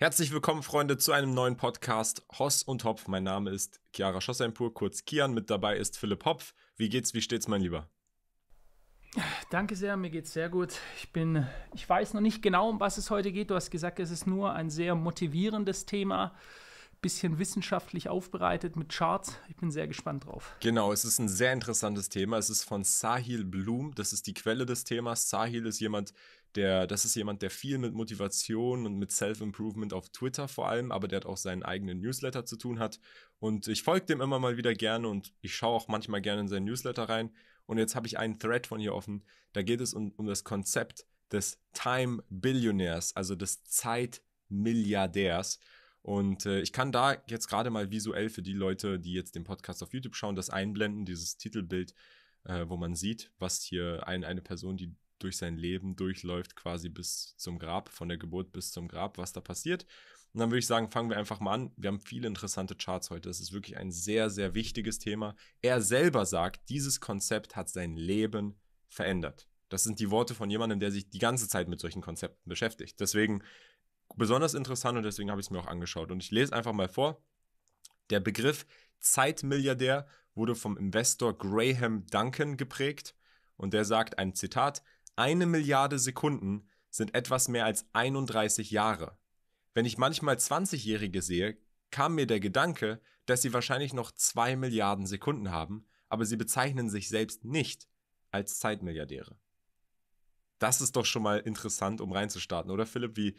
Herzlich willkommen, Freunde, zu einem neuen Podcast Hoss und Hopf. Mein Name ist Chiara Schosseinpur, kurz Kian. Mit dabei ist Philipp Hopf. Wie geht's, wie steht's, mein Lieber? Danke sehr, mir geht's sehr gut. Ich bin, ich weiß noch nicht genau, um was es heute geht. Du hast gesagt, es ist nur ein sehr motivierendes Thema bisschen wissenschaftlich aufbereitet mit Charts. Ich bin sehr gespannt drauf. Genau, es ist ein sehr interessantes Thema. Es ist von Sahil Bloom. Das ist die Quelle des Themas. Sahil ist jemand, der, das ist jemand, der viel mit Motivation und mit Self-Improvement auf Twitter vor allem, aber der hat auch seinen eigenen Newsletter zu tun hat. Und ich folge dem immer mal wieder gerne und ich schaue auch manchmal gerne in seinen Newsletter rein. Und jetzt habe ich einen Thread von hier offen. Da geht es um, um das Konzept des Time Billionaires, also des Zeitmilliardärs. Und äh, ich kann da jetzt gerade mal visuell für die Leute, die jetzt den Podcast auf YouTube schauen, das einblenden, dieses Titelbild, äh, wo man sieht, was hier ein, eine Person, die durch sein Leben durchläuft, quasi bis zum Grab, von der Geburt bis zum Grab, was da passiert. Und dann würde ich sagen, fangen wir einfach mal an. Wir haben viele interessante Charts heute. Das ist wirklich ein sehr, sehr wichtiges Thema. Er selber sagt, dieses Konzept hat sein Leben verändert. Das sind die Worte von jemandem, der sich die ganze Zeit mit solchen Konzepten beschäftigt. Deswegen besonders interessant und deswegen habe ich es mir auch angeschaut. Und ich lese einfach mal vor. Der Begriff Zeitmilliardär wurde vom Investor Graham Duncan geprägt und der sagt ein Zitat, eine Milliarde Sekunden sind etwas mehr als 31 Jahre. Wenn ich manchmal 20-Jährige sehe, kam mir der Gedanke, dass sie wahrscheinlich noch zwei Milliarden Sekunden haben, aber sie bezeichnen sich selbst nicht als Zeitmilliardäre. Das ist doch schon mal interessant, um reinzustarten, oder Philipp? Wie,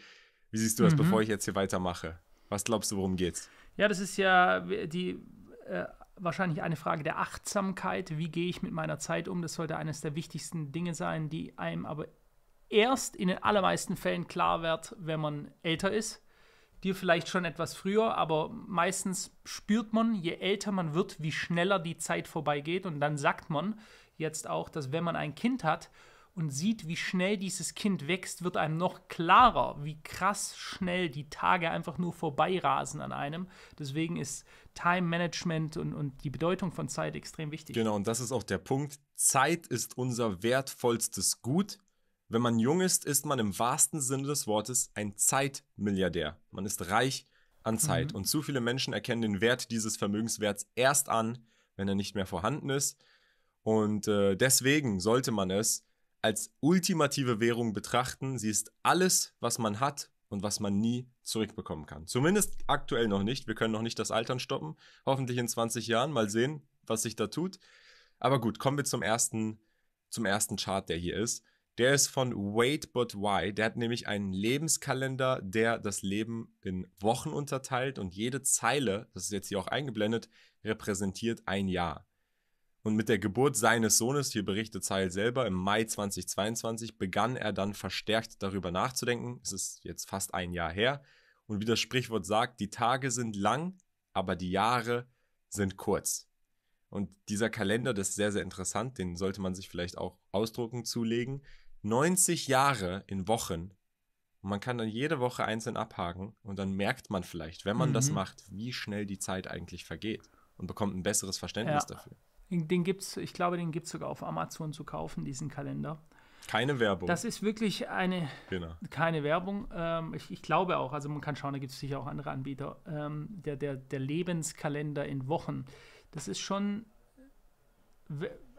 wie siehst du das, mhm. bevor ich jetzt hier weitermache? Was glaubst du, worum geht's? Ja, das ist ja die äh, wahrscheinlich eine Frage der Achtsamkeit. Wie gehe ich mit meiner Zeit um? Das sollte eines der wichtigsten Dinge sein, die einem aber erst in den allermeisten Fällen klar wird, wenn man älter ist. Dir vielleicht schon etwas früher, aber meistens spürt man, je älter man wird, wie schneller die Zeit vorbeigeht. Und dann sagt man jetzt auch, dass wenn man ein Kind hat und sieht, wie schnell dieses Kind wächst, wird einem noch klarer, wie krass schnell die Tage einfach nur vorbeirasen an einem. Deswegen ist Time Management und, und die Bedeutung von Zeit extrem wichtig. Genau, und das ist auch der Punkt. Zeit ist unser wertvollstes Gut. Wenn man jung ist, ist man im wahrsten Sinne des Wortes ein Zeitmilliardär. Man ist reich an Zeit. Mhm. Und zu viele Menschen erkennen den Wert dieses Vermögenswerts erst an, wenn er nicht mehr vorhanden ist. Und äh, deswegen sollte man es als ultimative Währung betrachten. Sie ist alles, was man hat und was man nie zurückbekommen kann. Zumindest aktuell noch nicht. Wir können noch nicht das Altern stoppen. Hoffentlich in 20 Jahren. Mal sehen, was sich da tut. Aber gut, kommen wir zum ersten, zum ersten Chart, der hier ist. Der ist von Wait But Why. Der hat nämlich einen Lebenskalender, der das Leben in Wochen unterteilt und jede Zeile, das ist jetzt hier auch eingeblendet, repräsentiert ein Jahr. Und mit der Geburt seines Sohnes, hier berichtet Zeil selber, im Mai 2022 begann er dann verstärkt darüber nachzudenken. Es ist jetzt fast ein Jahr her. Und wie das Sprichwort sagt, die Tage sind lang, aber die Jahre sind kurz. Und dieser Kalender, das ist sehr, sehr interessant, den sollte man sich vielleicht auch ausdrucken zulegen. 90 Jahre in Wochen. Und man kann dann jede Woche einzeln abhaken und dann merkt man vielleicht, wenn man mhm. das macht, wie schnell die Zeit eigentlich vergeht und bekommt ein besseres Verständnis ja. dafür. Den, gibt's, ich glaube, den gibt es sogar auf Amazon zu kaufen, diesen Kalender. Keine Werbung. Das ist wirklich eine, genau. keine Werbung. Ähm, ich, ich, glaube auch, also man kann schauen, da gibt es sicher auch andere Anbieter. Ähm, der, der, der Lebenskalender in Wochen, das ist schon,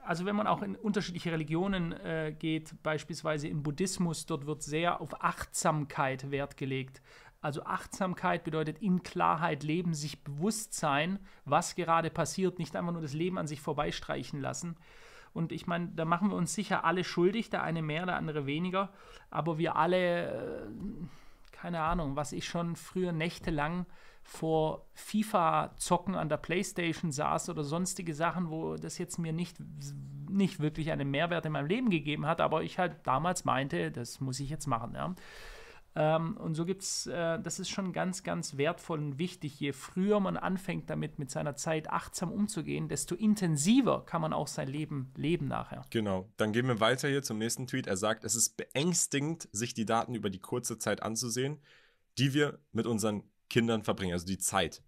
also wenn man auch in unterschiedliche Religionen äh, geht, beispielsweise im Buddhismus, dort wird sehr auf Achtsamkeit Wert gelegt. Also Achtsamkeit bedeutet in Klarheit leben, sich bewusst sein, was gerade passiert, nicht einfach nur das Leben an sich vorbeistreichen lassen. Und ich meine, da machen wir uns sicher alle schuldig, der eine mehr, der andere weniger. Aber wir alle, äh, keine Ahnung, was ich schon früher nächtelang vor FIFA-Zocken an der Playstation saß oder sonstige Sachen, wo das jetzt mir nicht, nicht wirklich einen Mehrwert in meinem Leben gegeben hat, aber ich halt damals meinte, das muss ich jetzt machen. Ja. Ähm, und so gibt es, äh, das ist schon ganz, ganz wertvoll und wichtig. Je früher man anfängt damit, mit seiner Zeit achtsam umzugehen, desto intensiver kann man auch sein Leben leben nachher. Genau. Dann gehen wir weiter hier zum nächsten Tweet. Er sagt, es ist beängstigend, sich die Daten über die kurze Zeit anzusehen, die wir mit unseren Kindern verbringen, also die Zeit.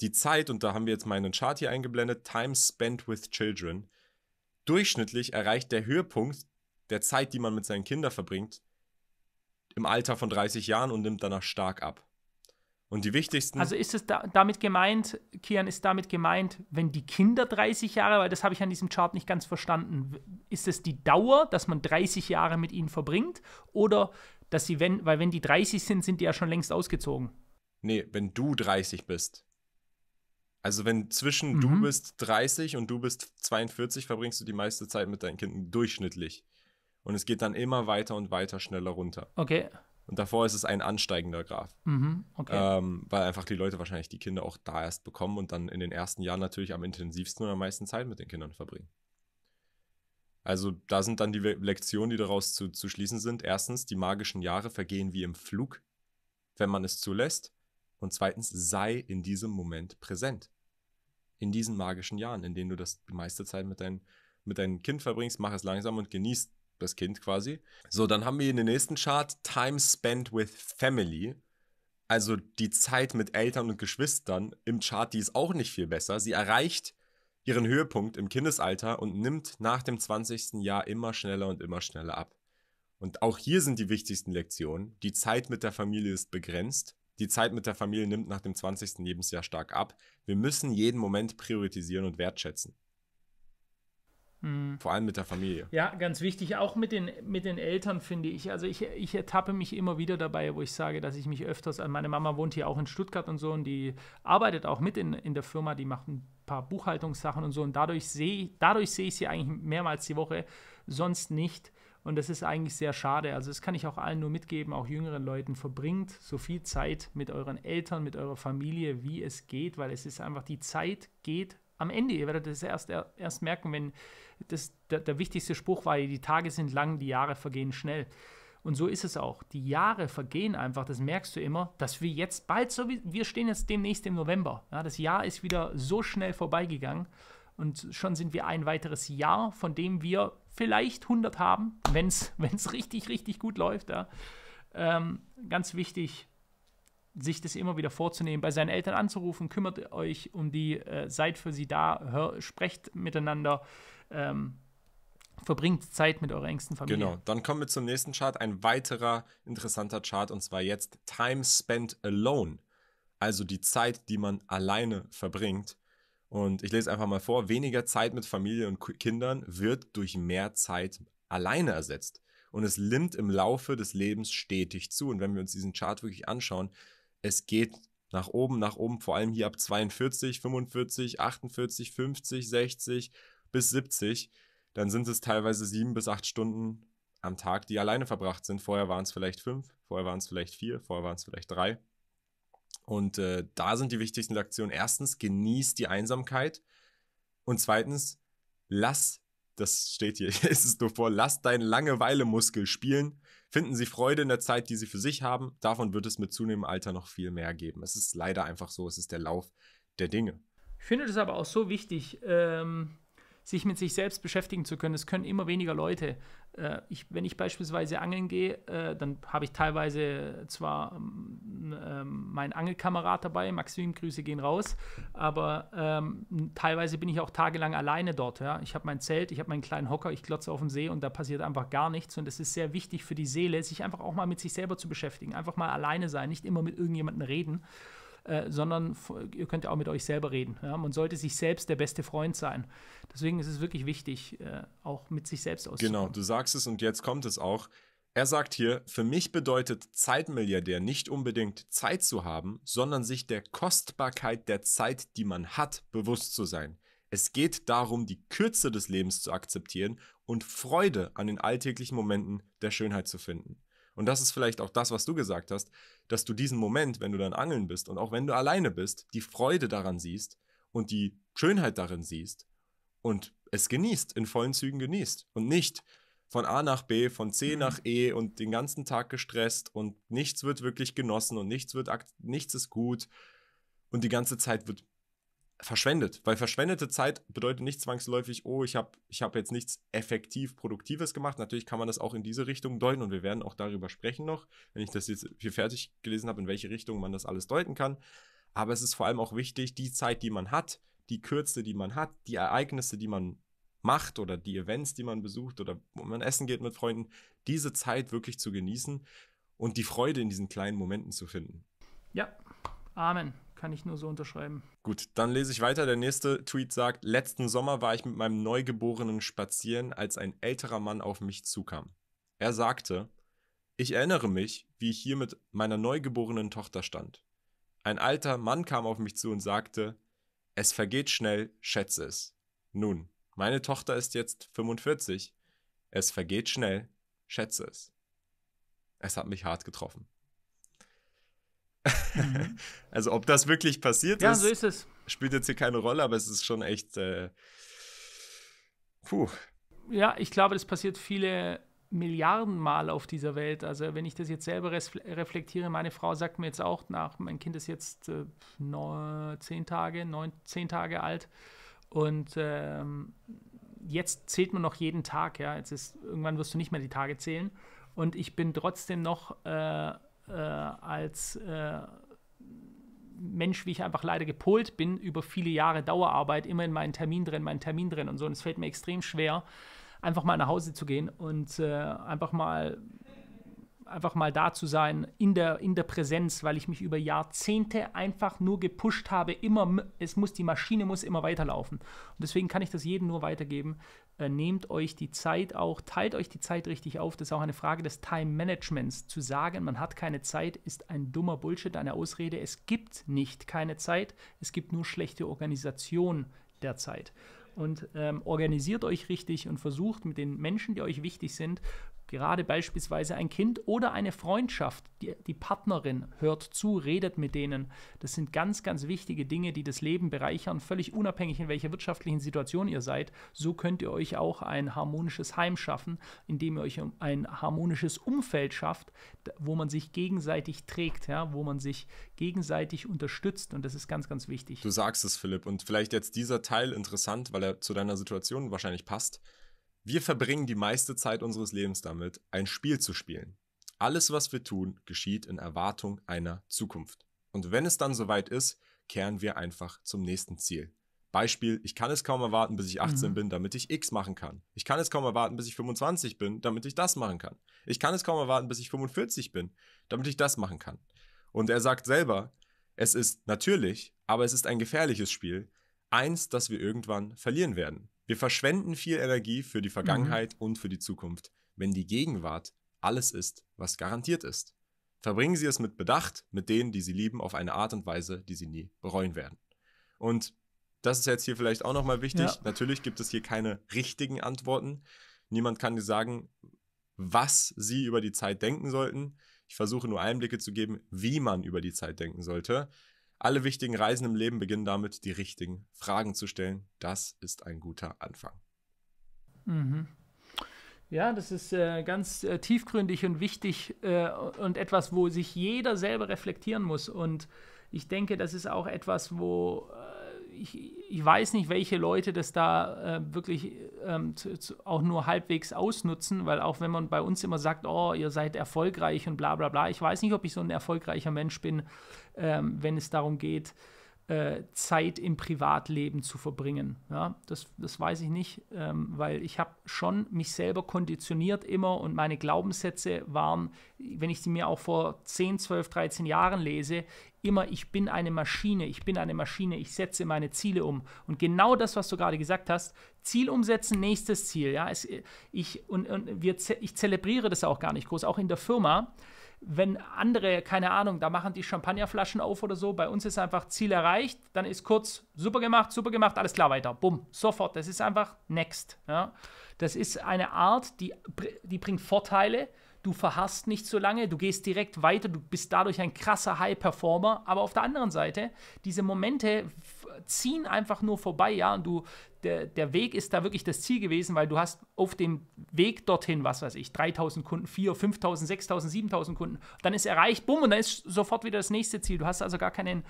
Die Zeit, und da haben wir jetzt meinen Chart hier eingeblendet, Time spent with children. Durchschnittlich erreicht der Höhepunkt der Zeit, die man mit seinen Kindern verbringt, im Alter von 30 Jahren und nimmt danach stark ab. Und die wichtigsten. Also ist es da, damit gemeint, Kian, ist damit gemeint, wenn die Kinder 30 Jahre, weil das habe ich an diesem Chart nicht ganz verstanden, ist es die Dauer, dass man 30 Jahre mit ihnen verbringt? Oder dass sie, wenn, weil wenn die 30 sind, sind die ja schon längst ausgezogen? Nee, wenn du 30 bist. Also wenn zwischen mhm. du bist 30 und du bist 42, verbringst du die meiste Zeit mit deinen Kindern durchschnittlich. Und es geht dann immer weiter und weiter schneller runter. Okay. Und davor ist es ein ansteigender Graph. Mhm, okay. ähm, weil einfach die Leute wahrscheinlich die Kinder auch da erst bekommen und dann in den ersten Jahren natürlich am intensivsten und am meisten Zeit mit den Kindern verbringen. Also da sind dann die Lektionen, die daraus zu, zu schließen sind. Erstens, die magischen Jahre vergehen wie im Flug, wenn man es zulässt. Und zweitens, sei in diesem Moment präsent. In diesen magischen Jahren, in denen du das die meiste Zeit mit, dein, mit deinem Kind verbringst, mach es langsam und genieß das Kind quasi. So, dann haben wir in den nächsten Chart Time Spent with Family. Also die Zeit mit Eltern und Geschwistern im Chart, die ist auch nicht viel besser. Sie erreicht ihren Höhepunkt im Kindesalter und nimmt nach dem 20. Jahr immer schneller und immer schneller ab. Und auch hier sind die wichtigsten Lektionen. Die Zeit mit der Familie ist begrenzt. Die Zeit mit der Familie nimmt nach dem 20. Lebensjahr stark ab. Wir müssen jeden Moment priorisieren und wertschätzen. Mhm. Vor allem mit der Familie. Ja, ganz wichtig. Auch mit den, mit den Eltern finde ich. Also ich, ich ertappe mich immer wieder dabei, wo ich sage, dass ich mich öfters an meine Mama wohnt hier auch in Stuttgart und so und die arbeitet auch mit in, in der Firma, die macht ein paar Buchhaltungssachen und so und dadurch sehe dadurch sehe ich sie eigentlich mehrmals die Woche, sonst nicht. Und das ist eigentlich sehr schade. Also das kann ich auch allen nur mitgeben, auch jüngeren Leuten. Verbringt so viel Zeit mit euren Eltern, mit eurer Familie, wie es geht, weil es ist einfach, die Zeit geht am Ende. Ihr werdet das erst, erst merken, wenn das, der, der wichtigste Spruch war, die Tage sind lang, die Jahre vergehen schnell. Und so ist es auch. Die Jahre vergehen einfach, das merkst du immer, dass wir jetzt bald so, wir stehen jetzt demnächst im November. Ja, das Jahr ist wieder so schnell vorbeigegangen und schon sind wir ein weiteres Jahr, von dem wir vielleicht 100 haben, wenn es richtig, richtig gut läuft. Ja. Ähm, ganz wichtig, sich das immer wieder vorzunehmen, bei seinen Eltern anzurufen, kümmert euch um die, äh, seid für sie da, hör, sprecht miteinander, ähm, verbringt Zeit mit eurer engsten Familie. Genau, dann kommen wir zum nächsten Chart, ein weiterer interessanter Chart und zwar jetzt Time Spent Alone, also die Zeit, die man alleine verbringt. Und ich lese einfach mal vor, weniger Zeit mit Familie und Kindern wird durch mehr Zeit alleine ersetzt. Und es nimmt im Laufe des Lebens stetig zu. Und wenn wir uns diesen Chart wirklich anschauen, es geht nach oben, nach oben, vor allem hier ab 42, 45, 48, 50, 60 bis 70, dann sind es teilweise sieben bis acht Stunden am Tag, die alleine verbracht sind. Vorher waren es vielleicht fünf, vorher waren es vielleicht vier, vorher waren es vielleicht drei. Und äh, da sind die wichtigsten Lektionen. Erstens, genieß die Einsamkeit. Und zweitens, lass, das steht hier, ist es nur vor, lass deinen Langeweile-Muskel spielen. Finden Sie Freude in der Zeit, die Sie für sich haben. Davon wird es mit zunehmendem Alter noch viel mehr geben. Es ist leider einfach so, es ist der Lauf der Dinge. Ich finde das aber auch so wichtig, ähm, sich mit sich selbst beschäftigen zu können. Es können immer weniger Leute. Äh, ich, wenn ich beispielsweise angeln gehe, äh, dann habe ich teilweise zwar ähm, äh, meinen Angelkamerad dabei, Maxim, Grüße gehen raus, aber ähm, teilweise bin ich auch tagelang alleine dort. Ja? Ich habe mein Zelt, ich habe meinen kleinen Hocker, ich glotze auf dem See und da passiert einfach gar nichts. Und es ist sehr wichtig für die Seele, sich einfach auch mal mit sich selber zu beschäftigen. Einfach mal alleine sein, nicht immer mit irgendjemandem reden. Äh, sondern ihr könnt ja auch mit euch selber reden. Ja? Man sollte sich selbst der beste Freund sein. Deswegen ist es wirklich wichtig, äh, auch mit sich selbst auszukommen. Genau, du sagst es und jetzt kommt es auch. Er sagt hier, für mich bedeutet Zeitmilliardär nicht unbedingt Zeit zu haben, sondern sich der Kostbarkeit der Zeit, die man hat, bewusst zu sein. Es geht darum, die Kürze des Lebens zu akzeptieren und Freude an den alltäglichen Momenten der Schönheit zu finden. Und das ist vielleicht auch das, was du gesagt hast, dass du diesen Moment, wenn du dann angeln bist und auch wenn du alleine bist, die Freude daran siehst und die Schönheit darin siehst und es genießt, in vollen Zügen genießt und nicht von A nach B, von C mhm. nach E und den ganzen Tag gestresst und nichts wird wirklich genossen und nichts wird nichts ist gut und die ganze Zeit wird verschwendet, weil verschwendete Zeit bedeutet nicht zwangsläufig, oh, ich habe ich hab jetzt nichts effektiv Produktives gemacht. Natürlich kann man das auch in diese Richtung deuten und wir werden auch darüber sprechen noch, wenn ich das jetzt hier fertig gelesen habe, in welche Richtung man das alles deuten kann. Aber es ist vor allem auch wichtig, die Zeit, die man hat, die Kürze, die man hat, die Ereignisse, die man macht oder die Events, die man besucht oder wo man essen geht mit Freunden, diese Zeit wirklich zu genießen und die Freude in diesen kleinen Momenten zu finden. Ja, Amen. Kann ich nur so unterschreiben. Gut, dann lese ich weiter. Der nächste Tweet sagt: Letzten Sommer war ich mit meinem Neugeborenen spazieren, als ein älterer Mann auf mich zukam. Er sagte: Ich erinnere mich, wie ich hier mit meiner neugeborenen Tochter stand. Ein alter Mann kam auf mich zu und sagte: Es vergeht schnell, schätze es. Nun, meine Tochter ist jetzt 45. Es vergeht schnell, schätze es. Es hat mich hart getroffen. Mhm. also ob das wirklich passiert ja, ist, so ist es. spielt jetzt hier keine Rolle, aber es ist schon echt. Äh, puh. Ja, ich glaube, das passiert viele Milliarden Mal auf dieser Welt. Also wenn ich das jetzt selber reflektiere, meine Frau sagt mir jetzt auch nach, mein Kind ist jetzt äh, neun, zehn Tage, neun, zehn Tage alt und ähm, jetzt zählt man noch jeden Tag, ja. Jetzt ist, irgendwann wirst du nicht mehr die Tage zählen. Und ich bin trotzdem noch äh, äh, als äh, Mensch, wie ich einfach leider gepolt bin, über viele Jahre Dauerarbeit, immer in meinen Termin drin, meinen Termin drin und so. Und es fällt mir extrem schwer, einfach mal nach Hause zu gehen und äh, einfach mal einfach mal da zu sein in der, in der Präsenz, weil ich mich über Jahrzehnte einfach nur gepusht habe, immer, es muss, die Maschine muss immer weiterlaufen. Und deswegen kann ich das jedem nur weitergeben. Äh, nehmt euch die Zeit auch, teilt euch die Zeit richtig auf. Das ist auch eine Frage des Time-Managements. Zu sagen, man hat keine Zeit, ist ein dummer Bullshit, eine Ausrede. Es gibt nicht keine Zeit, es gibt nur schlechte Organisation der Zeit und ähm, organisiert euch richtig und versucht mit den Menschen, die euch wichtig sind, Gerade beispielsweise ein Kind oder eine Freundschaft, die, die Partnerin hört zu, redet mit denen. Das sind ganz, ganz wichtige Dinge, die das Leben bereichern, völlig unabhängig in welcher wirtschaftlichen Situation ihr seid. So könnt ihr euch auch ein harmonisches Heim schaffen, indem ihr euch ein harmonisches Umfeld schafft, wo man sich gegenseitig trägt, ja, wo man sich gegenseitig unterstützt. Und das ist ganz, ganz wichtig. Du sagst es, Philipp. Und vielleicht jetzt dieser Teil interessant, weil er zu deiner Situation wahrscheinlich passt. Wir verbringen die meiste Zeit unseres Lebens damit, ein Spiel zu spielen. Alles, was wir tun, geschieht in Erwartung einer Zukunft. Und wenn es dann soweit ist, kehren wir einfach zum nächsten Ziel. Beispiel, ich kann es kaum erwarten, bis ich 18 mhm. bin, damit ich X machen kann. Ich kann es kaum erwarten, bis ich 25 bin, damit ich das machen kann. Ich kann es kaum erwarten, bis ich 45 bin, damit ich das machen kann. Und er sagt selber, es ist natürlich, aber es ist ein gefährliches Spiel, eins, das wir irgendwann verlieren werden. Wir verschwenden viel Energie für die Vergangenheit mhm. und für die Zukunft, wenn die Gegenwart alles ist, was garantiert ist. Verbringen Sie es mit Bedacht, mit denen, die Sie lieben, auf eine Art und Weise, die Sie nie bereuen werden. Und das ist jetzt hier vielleicht auch nochmal wichtig. Ja. Natürlich gibt es hier keine richtigen Antworten. Niemand kann dir sagen, was Sie über die Zeit denken sollten. Ich versuche nur Einblicke zu geben, wie man über die Zeit denken sollte. Alle wichtigen Reisen im Leben beginnen damit, die richtigen Fragen zu stellen. Das ist ein guter Anfang. Mhm. Ja, das ist äh, ganz äh, tiefgründig und wichtig äh, und etwas, wo sich jeder selber reflektieren muss. Und ich denke, das ist auch etwas, wo ich, ich weiß nicht, welche Leute das da äh, wirklich ähm, zu, zu, auch nur halbwegs ausnutzen, weil auch wenn man bei uns immer sagt, oh, ihr seid erfolgreich und bla bla bla, ich weiß nicht, ob ich so ein erfolgreicher Mensch bin, ähm, wenn es darum geht, äh, Zeit im Privatleben zu verbringen. Ja, das, das weiß ich nicht, ähm, weil ich habe schon mich selber konditioniert immer und meine Glaubenssätze waren, wenn ich sie mir auch vor 10, 12, 13 Jahren lese, immer, ich bin eine Maschine, ich bin eine Maschine, ich setze meine Ziele um. Und genau das, was du gerade gesagt hast, Ziel umsetzen, nächstes Ziel. Ja, es, ich, und, und wir, ich zelebriere das auch gar nicht groß, auch in der Firma wenn andere, keine Ahnung, da machen die Champagnerflaschen auf oder so, bei uns ist einfach Ziel erreicht, dann ist kurz super gemacht, super gemacht, alles klar weiter, bumm, sofort. Das ist einfach next. Ja. Das ist eine Art, die, die bringt Vorteile. Du verhasst nicht so lange, du gehst direkt weiter, du bist dadurch ein krasser High-Performer. Aber auf der anderen Seite, diese Momente ziehen einfach nur vorbei, ja, und du, der, der Weg ist da wirklich das Ziel gewesen, weil du hast auf dem Weg dorthin, was weiß ich, 3000 Kunden, 4, 5000, 6000, 7000 Kunden, dann ist erreicht, bumm, und dann ist sofort wieder das nächste Ziel. Du hast also gar keinen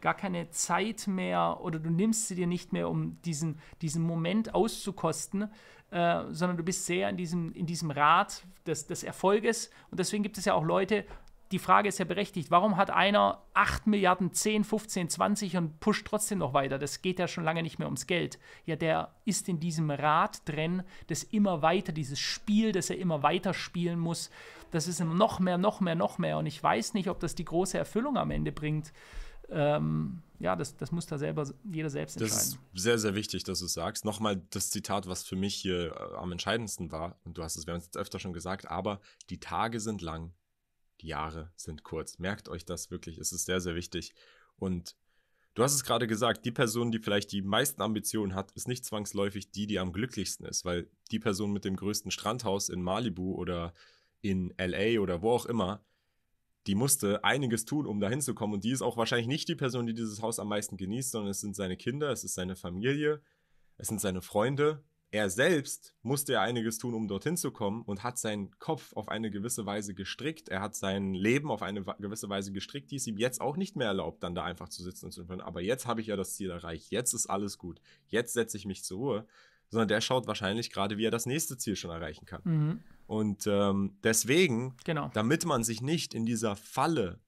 gar keine Zeit mehr oder du nimmst sie dir nicht mehr, um diesen, diesen Moment auszukosten, äh, sondern du bist sehr in diesem, in diesem Rad des, des Erfolges. Und deswegen gibt es ja auch Leute, die Frage ist ja berechtigt, warum hat einer 8 Milliarden, 10, 15, 20 und pusht trotzdem noch weiter? Das geht ja schon lange nicht mehr ums Geld. Ja, der ist in diesem Rad drin, das immer weiter, dieses Spiel, das er immer weiter spielen muss. Das ist noch mehr, noch mehr, noch mehr. Und ich weiß nicht, ob das die große Erfüllung am Ende bringt. Ähm, ja, das, das muss da selber jeder selbst entscheiden. Das ist sehr, sehr wichtig, dass du es sagst. Nochmal das Zitat, was für mich hier äh, am entscheidendsten war, und du hast es, wir haben es jetzt öfter schon gesagt, aber die Tage sind lang, Jahre sind kurz. Merkt euch das wirklich, es ist sehr, sehr wichtig. Und du hast es gerade gesagt, die Person, die vielleicht die meisten Ambitionen hat, ist nicht zwangsläufig die, die am glücklichsten ist, weil die Person mit dem größten Strandhaus in Malibu oder in LA oder wo auch immer, die musste einiges tun, um da hinzukommen. Und die ist auch wahrscheinlich nicht die Person, die dieses Haus am meisten genießt, sondern es sind seine Kinder, es ist seine Familie, es sind seine Freunde er selbst musste ja einiges tun, um dorthin zu kommen und hat seinen Kopf auf eine gewisse Weise gestrickt. Er hat sein Leben auf eine gewisse Weise gestrickt, die es ihm jetzt auch nicht mehr erlaubt, dann da einfach zu sitzen und zu hören. Aber jetzt habe ich ja das Ziel erreicht. Jetzt ist alles gut. Jetzt setze ich mich zur Ruhe. Sondern der schaut wahrscheinlich gerade, wie er das nächste Ziel schon erreichen kann. Mhm. Und ähm, deswegen, genau. damit man sich nicht in dieser Falle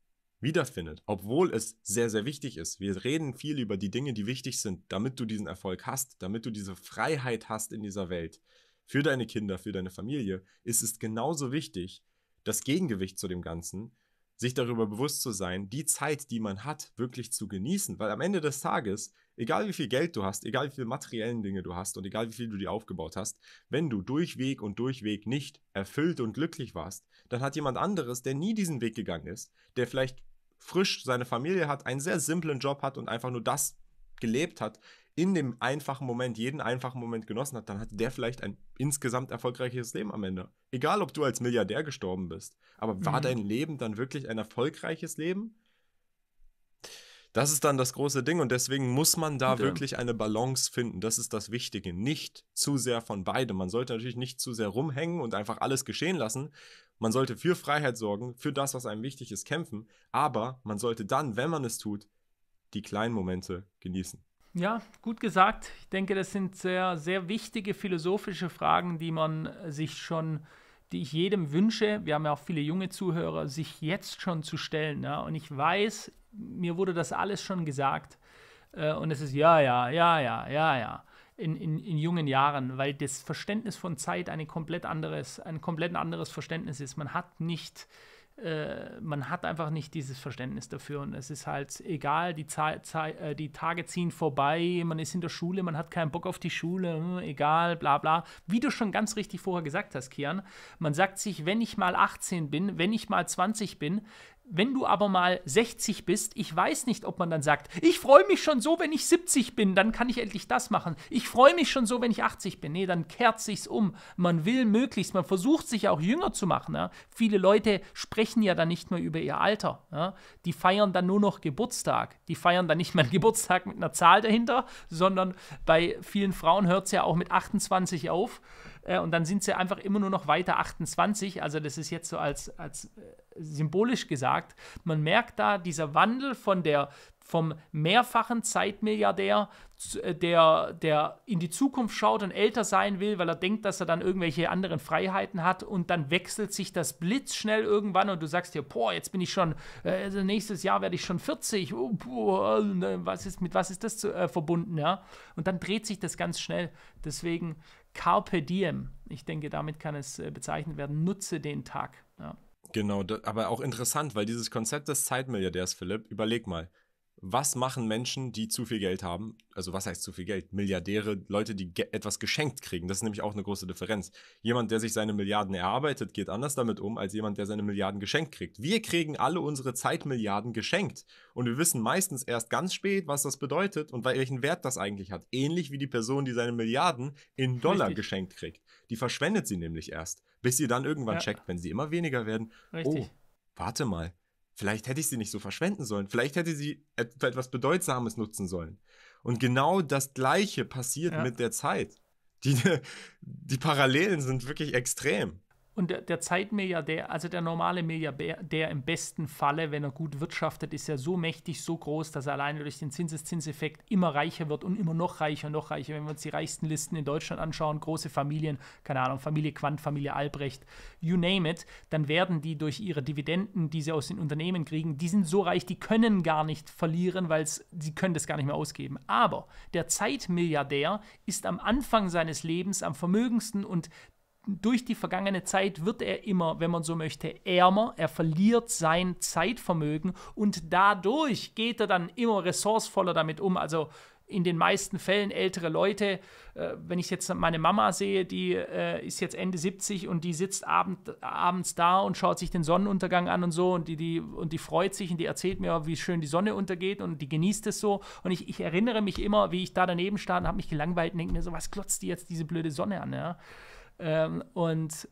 wiederfindet, obwohl es sehr, sehr wichtig ist. Wir reden viel über die Dinge, die wichtig sind, damit du diesen Erfolg hast, damit du diese Freiheit hast in dieser Welt. Für deine Kinder, für deine Familie ist es genauso wichtig, das Gegengewicht zu dem Ganzen, sich darüber bewusst zu sein, die Zeit, die man hat, wirklich zu genießen. Weil am Ende des Tages, egal wie viel Geld du hast, egal wie viele materiellen Dinge du hast und egal wie viel du dir aufgebaut hast, wenn du durchweg und durchweg nicht erfüllt und glücklich warst, dann hat jemand anderes, der nie diesen Weg gegangen ist, der vielleicht frisch seine Familie hat, einen sehr simplen Job hat und einfach nur das gelebt hat, in dem einfachen Moment, jeden einfachen Moment genossen hat, dann hat der vielleicht ein insgesamt erfolgreiches Leben am Ende. Egal, ob du als Milliardär gestorben bist. Aber war mhm. dein Leben dann wirklich ein erfolgreiches Leben? Das ist dann das große Ding und deswegen muss man da ja. wirklich eine Balance finden. Das ist das Wichtige. Nicht zu sehr von beidem. Man sollte natürlich nicht zu sehr rumhängen und einfach alles geschehen lassen. Man sollte für Freiheit sorgen, für das, was einem wichtig ist, kämpfen. Aber man sollte dann, wenn man es tut, die kleinen Momente genießen. Ja, gut gesagt. Ich denke, das sind sehr, sehr wichtige philosophische Fragen, die man sich schon die ich jedem wünsche, wir haben ja auch viele junge Zuhörer, sich jetzt schon zu stellen. Ja? Und ich weiß, mir wurde das alles schon gesagt. Äh, und es ist ja, ja, ja, ja, ja, ja. In, in, in jungen Jahren, weil das Verständnis von Zeit eine komplett anderes, ein komplett anderes Verständnis ist. Man hat nicht äh, man hat einfach nicht dieses Verständnis dafür und es ist halt egal, die, Zeit, äh, die Tage ziehen vorbei, man ist in der Schule, man hat keinen Bock auf die Schule, hm, egal, bla bla. Wie du schon ganz richtig vorher gesagt hast, Kian, man sagt sich, wenn ich mal 18 bin, wenn ich mal 20 bin, wenn du aber mal 60 bist, ich weiß nicht, ob man dann sagt, ich freue mich schon so, wenn ich 70 bin, dann kann ich endlich das machen. Ich freue mich schon so, wenn ich 80 bin. Nee, dann kehrt sich's um. Man will möglichst, man versucht sich auch jünger zu machen. Ja? Viele Leute sprechen ja dann nicht mehr über ihr Alter. Ja? Die feiern dann nur noch Geburtstag. Die feiern dann nicht mehr einen Geburtstag mit einer Zahl dahinter, sondern bei vielen Frauen hört es ja auch mit 28 auf. Äh, und dann sind sie einfach immer nur noch weiter 28. Also das ist jetzt so als, als äh, symbolisch gesagt. Man merkt da dieser Wandel von der vom mehrfachen Zeitmilliardär, äh, der, der in die Zukunft schaut und älter sein will, weil er denkt, dass er dann irgendwelche anderen Freiheiten hat und dann wechselt sich das blitzschnell irgendwann und du sagst dir, boah, jetzt bin ich schon, äh, also nächstes Jahr werde ich schon 40, oh, boah, was ist, mit was ist das zu, äh, verbunden, ja? Und dann dreht sich das ganz schnell. Deswegen Carpe Diem. Ich denke, damit kann es äh, bezeichnet werden. Nutze den Tag. Ja. Genau, aber auch interessant, weil dieses Konzept des Zeitmilliardärs, Philipp, überleg mal was machen Menschen, die zu viel Geld haben? Also was heißt zu viel Geld? Milliardäre, Leute, die ge etwas geschenkt kriegen. Das ist nämlich auch eine große Differenz. Jemand, der sich seine Milliarden erarbeitet, geht anders damit um, als jemand, der seine Milliarden geschenkt kriegt. Wir kriegen alle unsere Zeitmilliarden geschenkt. Und wir wissen meistens erst ganz spät, was das bedeutet und welchen Wert das eigentlich hat. Ähnlich wie die Person, die seine Milliarden in Dollar Richtig. geschenkt kriegt. Die verschwendet sie nämlich erst, bis sie dann irgendwann ja. checkt, wenn sie immer weniger werden. Richtig. Oh, warte mal Vielleicht hätte ich sie nicht so verschwenden sollen. Vielleicht hätte sie für etwas Bedeutsames nutzen sollen. Und genau das Gleiche passiert ja. mit der Zeit. Die, die Parallelen sind wirklich extrem. Und der, der Zeitmilliardär, also der normale Milliardär, der im besten Falle, wenn er gut wirtschaftet, ist ja so mächtig, so groß, dass er alleine durch den Zinseszinseffekt immer reicher wird und immer noch reicher, noch reicher. Wenn wir uns die reichsten Listen in Deutschland anschauen, große Familien, keine Ahnung, Familie Quandt, Familie Albrecht, you name it, dann werden die durch ihre Dividenden, die sie aus den Unternehmen kriegen, die sind so reich, die können gar nicht verlieren, weil sie können das gar nicht mehr ausgeben. Aber der Zeitmilliardär ist am Anfang seines Lebens am vermögendsten und durch die vergangene Zeit wird er immer, wenn man so möchte, ärmer. Er verliert sein Zeitvermögen und dadurch geht er dann immer ressourcevoller damit um. Also in den meisten Fällen ältere Leute, äh, wenn ich jetzt meine Mama sehe, die äh, ist jetzt Ende 70 und die sitzt abend, abends da und schaut sich den Sonnenuntergang an und so und die, die, und die freut sich und die erzählt mir, wie schön die Sonne untergeht und die genießt es so. Und ich, ich erinnere mich immer, wie ich da daneben stand und habe mich gelangweilt und denke mir so, was glotzt die jetzt diese blöde Sonne an? Ja? Ähm, und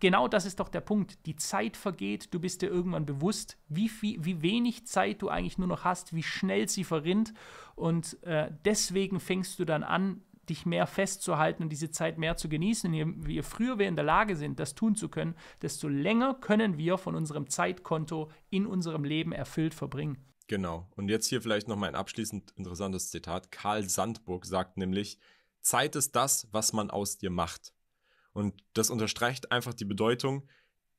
genau das ist doch der Punkt. Die Zeit vergeht, du bist dir irgendwann bewusst, wie, viel, wie wenig Zeit du eigentlich nur noch hast, wie schnell sie verrinnt. Und äh, deswegen fängst du dann an, dich mehr festzuhalten und diese Zeit mehr zu genießen. Je, je früher wir in der Lage sind, das tun zu können, desto länger können wir von unserem Zeitkonto in unserem Leben erfüllt verbringen. Genau. Und jetzt hier vielleicht noch mal ein abschließend interessantes Zitat. Karl Sandburg sagt nämlich, Zeit ist das, was man aus dir macht. Und das unterstreicht einfach die Bedeutung,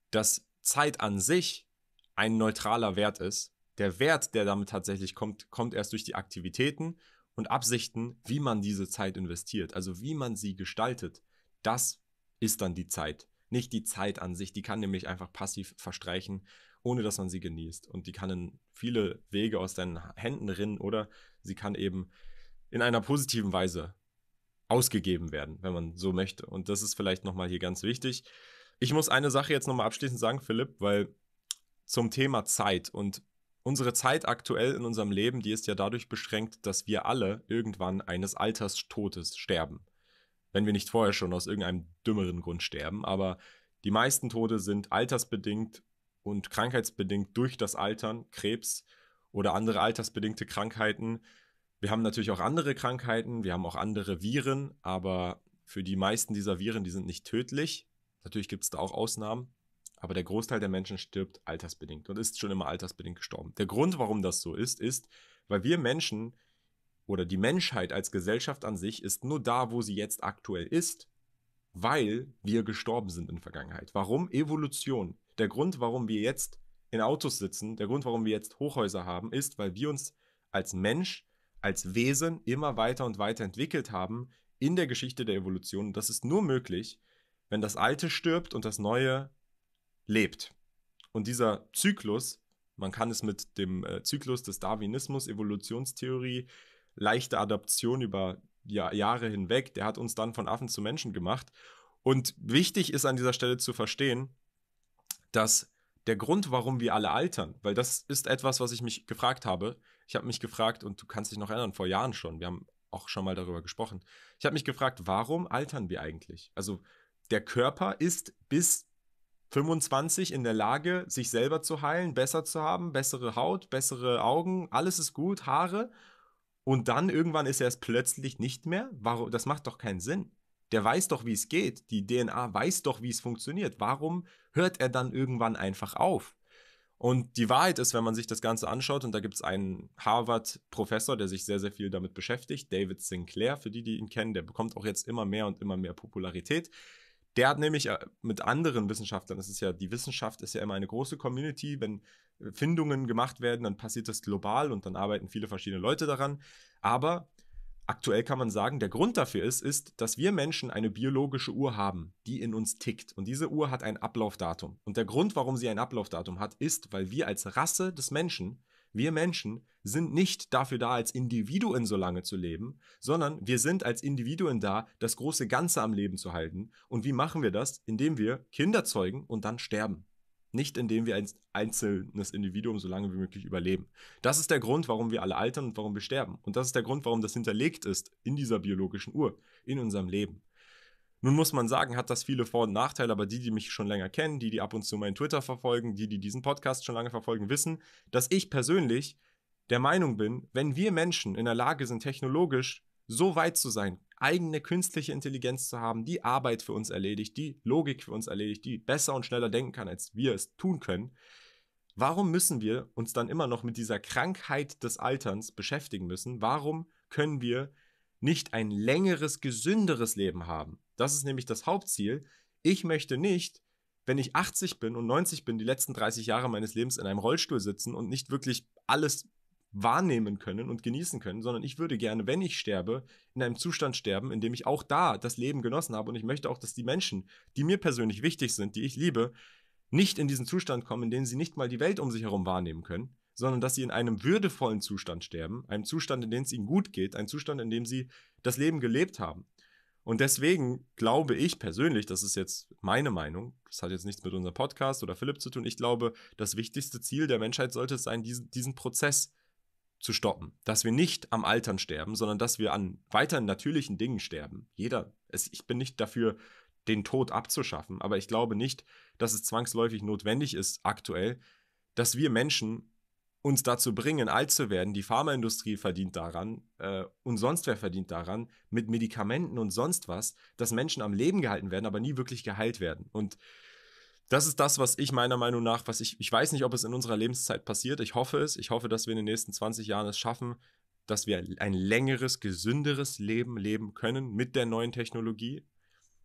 dass Zeit an sich ein neutraler Wert ist. Der Wert, der damit tatsächlich kommt, kommt erst durch die Aktivitäten und Absichten, wie man diese Zeit investiert, also wie man sie gestaltet. Das ist dann die Zeit. Nicht die Zeit an sich, die kann nämlich einfach passiv verstreichen, ohne dass man sie genießt. Und die kann in viele Wege aus deinen Händen rinnen oder sie kann eben in einer positiven Weise ausgegeben werden, wenn man so möchte. Und das ist vielleicht nochmal hier ganz wichtig. Ich muss eine Sache jetzt nochmal abschließend sagen, Philipp, weil zum Thema Zeit und unsere Zeit aktuell in unserem Leben, die ist ja dadurch beschränkt, dass wir alle irgendwann eines Alterstodes sterben. Wenn wir nicht vorher schon aus irgendeinem dümmeren Grund sterben. Aber die meisten Tode sind altersbedingt und krankheitsbedingt durch das Altern, Krebs oder andere altersbedingte Krankheiten wir haben natürlich auch andere Krankheiten, wir haben auch andere Viren, aber für die meisten dieser Viren, die sind nicht tödlich. Natürlich gibt es da auch Ausnahmen, aber der Großteil der Menschen stirbt altersbedingt und ist schon immer altersbedingt gestorben. Der Grund, warum das so ist, ist, weil wir Menschen oder die Menschheit als Gesellschaft an sich ist nur da, wo sie jetzt aktuell ist, weil wir gestorben sind in der Vergangenheit. Warum? Evolution. Der Grund, warum wir jetzt in Autos sitzen, der Grund, warum wir jetzt Hochhäuser haben, ist, weil wir uns als Mensch als Wesen immer weiter und weiter entwickelt haben in der Geschichte der Evolution. Und das ist nur möglich, wenn das Alte stirbt und das Neue lebt. Und dieser Zyklus, man kann es mit dem äh, Zyklus des Darwinismus, Evolutionstheorie, leichte Adaption über ja, Jahre hinweg, der hat uns dann von Affen zu Menschen gemacht. Und wichtig ist an dieser Stelle zu verstehen, dass der Grund, warum wir alle altern, weil das ist etwas, was ich mich gefragt habe, ich habe mich gefragt, und du kannst dich noch erinnern, vor Jahren schon, wir haben auch schon mal darüber gesprochen. Ich habe mich gefragt, warum altern wir eigentlich? Also der Körper ist bis 25 in der Lage, sich selber zu heilen, besser zu haben, bessere Haut, bessere Augen, alles ist gut, Haare. Und dann irgendwann ist er es plötzlich nicht mehr. Warum? Das macht doch keinen Sinn. Der weiß doch, wie es geht. Die DNA weiß doch, wie es funktioniert. Warum hört er dann irgendwann einfach auf? Und die Wahrheit ist, wenn man sich das Ganze anschaut, und da gibt es einen Harvard-Professor, der sich sehr, sehr viel damit beschäftigt, David Sinclair, für die, die ihn kennen, der bekommt auch jetzt immer mehr und immer mehr Popularität. Der hat nämlich äh, mit anderen Wissenschaftlern, das ist ja, die Wissenschaft ist ja immer eine große Community, wenn Findungen gemacht werden, dann passiert das global und dann arbeiten viele verschiedene Leute daran. Aber Aktuell kann man sagen, der Grund dafür ist, ist, dass wir Menschen eine biologische Uhr haben, die in uns tickt. Und diese Uhr hat ein Ablaufdatum. Und der Grund, warum sie ein Ablaufdatum hat, ist, weil wir als Rasse des Menschen, wir Menschen, sind nicht dafür da, als Individuen so lange zu leben, sondern wir sind als Individuen da, das große Ganze am Leben zu halten. Und wie machen wir das? Indem wir Kinder zeugen und dann sterben. Nicht indem wir als einzelnes Individuum so lange wie möglich überleben. Das ist der Grund, warum wir alle altern und warum wir sterben. Und das ist der Grund, warum das hinterlegt ist in dieser biologischen Uhr, in unserem Leben. Nun muss man sagen, hat das viele Vor- und Nachteile, aber die, die mich schon länger kennen, die, die ab und zu meinen Twitter verfolgen, die, die diesen Podcast schon lange verfolgen, wissen, dass ich persönlich der Meinung bin, wenn wir Menschen in der Lage sind, technologisch so weit zu sein, eigene künstliche Intelligenz zu haben, die Arbeit für uns erledigt, die Logik für uns erledigt, die besser und schneller denken kann, als wir es tun können, warum müssen wir uns dann immer noch mit dieser Krankheit des Alterns beschäftigen müssen? Warum können wir nicht ein längeres, gesünderes Leben haben? Das ist nämlich das Hauptziel. Ich möchte nicht, wenn ich 80 bin und 90 bin, die letzten 30 Jahre meines Lebens in einem Rollstuhl sitzen und nicht wirklich alles wahrnehmen können und genießen können, sondern ich würde gerne, wenn ich sterbe, in einem Zustand sterben, in dem ich auch da das Leben genossen habe und ich möchte auch, dass die Menschen, die mir persönlich wichtig sind, die ich liebe, nicht in diesen Zustand kommen, in dem sie nicht mal die Welt um sich herum wahrnehmen können, sondern dass sie in einem würdevollen Zustand sterben, einem Zustand, in dem es ihnen gut geht, ein Zustand, in dem sie das Leben gelebt haben. Und deswegen glaube ich persönlich, das ist jetzt meine Meinung, das hat jetzt nichts mit unserem Podcast oder Philipp zu tun, ich glaube, das wichtigste Ziel der Menschheit sollte es sein, diesen, diesen Prozess zu stoppen. Dass wir nicht am Altern sterben, sondern dass wir an weiteren natürlichen Dingen sterben. Jeder, es, ich bin nicht dafür, den Tod abzuschaffen, aber ich glaube nicht, dass es zwangsläufig notwendig ist, aktuell, dass wir Menschen uns dazu bringen, alt zu werden. Die Pharmaindustrie verdient daran äh, und sonst wer verdient daran, mit Medikamenten und sonst was, dass Menschen am Leben gehalten werden, aber nie wirklich geheilt werden. Und das ist das, was ich meiner Meinung nach, was ich, ich weiß nicht, ob es in unserer Lebenszeit passiert. Ich hoffe es. Ich hoffe, dass wir in den nächsten 20 Jahren es schaffen, dass wir ein längeres, gesünderes Leben leben können mit der neuen Technologie.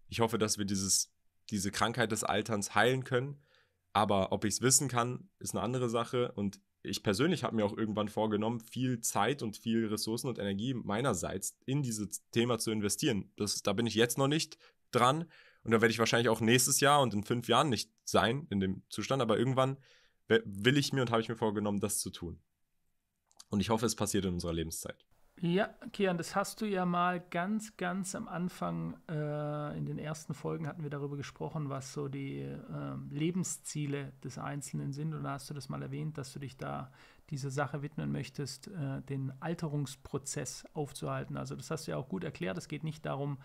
Ich hoffe, dass wir dieses, diese Krankheit des Alterns heilen können. Aber ob ich es wissen kann, ist eine andere Sache. Und ich persönlich habe mir auch irgendwann vorgenommen, viel Zeit und viel Ressourcen und Energie meinerseits in dieses Thema zu investieren. Das, da bin ich jetzt noch nicht dran. Und da werde ich wahrscheinlich auch nächstes Jahr und in fünf Jahren nicht sein in dem Zustand, aber irgendwann will ich mir und habe ich mir vorgenommen, das zu tun. Und ich hoffe, es passiert in unserer Lebenszeit. Ja, Kian, das hast du ja mal ganz, ganz am Anfang, äh, in den ersten Folgen hatten wir darüber gesprochen, was so die äh, Lebensziele des Einzelnen sind. Und da hast du das mal erwähnt, dass du dich da dieser Sache widmen möchtest, äh, den Alterungsprozess aufzuhalten. Also das hast du ja auch gut erklärt. Es geht nicht darum,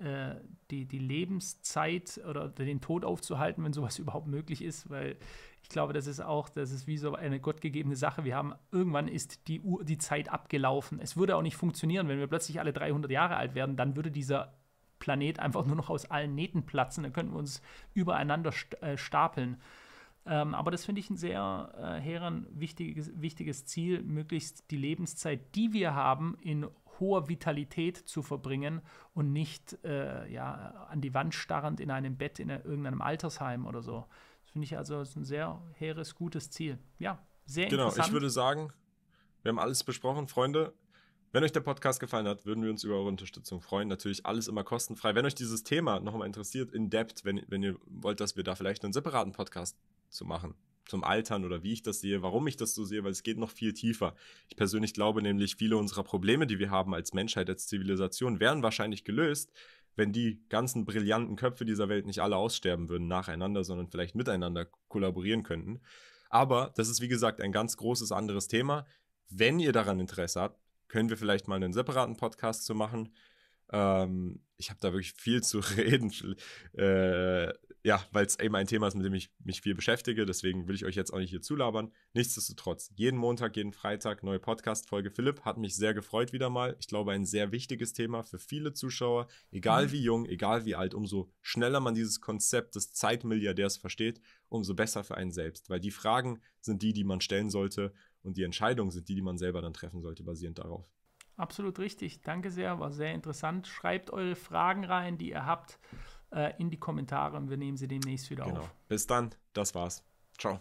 äh, die, die Lebenszeit oder den Tod aufzuhalten, wenn sowas überhaupt möglich ist, weil ich glaube, das ist auch, das ist wie so eine gottgegebene Sache. Wir haben, irgendwann ist die, Uhr, die Zeit abgelaufen. Es würde auch nicht funktionieren, wenn wir plötzlich alle 300 Jahre alt werden, dann würde dieser Planet einfach nur noch aus allen Nähten platzen, dann könnten wir uns übereinander äh, stapeln. Ähm, aber das finde ich ein sehr äh, heran wichtiges, wichtiges Ziel, möglichst die Lebenszeit, die wir haben, in hoher Vitalität zu verbringen und nicht äh, ja, an die Wand starrend in einem Bett in irgendeinem Altersheim oder so. Das finde ich also ein sehr hehres, gutes Ziel. Ja, sehr genau, interessant. Genau, ich würde sagen, wir haben alles besprochen, Freunde. Wenn euch der Podcast gefallen hat, würden wir uns über eure Unterstützung freuen. Natürlich alles immer kostenfrei. Wenn euch dieses Thema nochmal interessiert, in Depth, wenn, wenn ihr wollt, dass wir da vielleicht einen separaten Podcast zu machen, zum Altern oder wie ich das sehe, warum ich das so sehe, weil es geht noch viel tiefer. Ich persönlich glaube nämlich, viele unserer Probleme, die wir haben als Menschheit, als Zivilisation, wären wahrscheinlich gelöst, wenn die ganzen brillanten Köpfe dieser Welt nicht alle aussterben würden nacheinander, sondern vielleicht miteinander kollaborieren könnten. Aber das ist wie gesagt ein ganz großes anderes Thema. Wenn ihr daran Interesse habt, können wir vielleicht mal einen separaten Podcast zu machen. Ähm, ich habe da wirklich viel zu reden. Äh, ja, weil es eben ein Thema ist, mit dem ich mich viel beschäftige. Deswegen will ich euch jetzt auch nicht hier zulabern. Nichtsdestotrotz, jeden Montag, jeden Freitag neue Podcast-Folge. Philipp hat mich sehr gefreut wieder mal. Ich glaube, ein sehr wichtiges Thema für viele Zuschauer, egal mhm. wie jung, egal wie alt. Umso schneller man dieses Konzept des Zeitmilliardärs versteht, umso besser für einen selbst. Weil die Fragen sind die, die man stellen sollte und die Entscheidungen sind die, die man selber dann treffen sollte, basierend darauf. Absolut richtig. Danke sehr, war sehr interessant. Schreibt eure Fragen rein, die ihr habt, äh, in die Kommentare und wir nehmen sie demnächst wieder genau. auf. Bis dann, das war's. Ciao.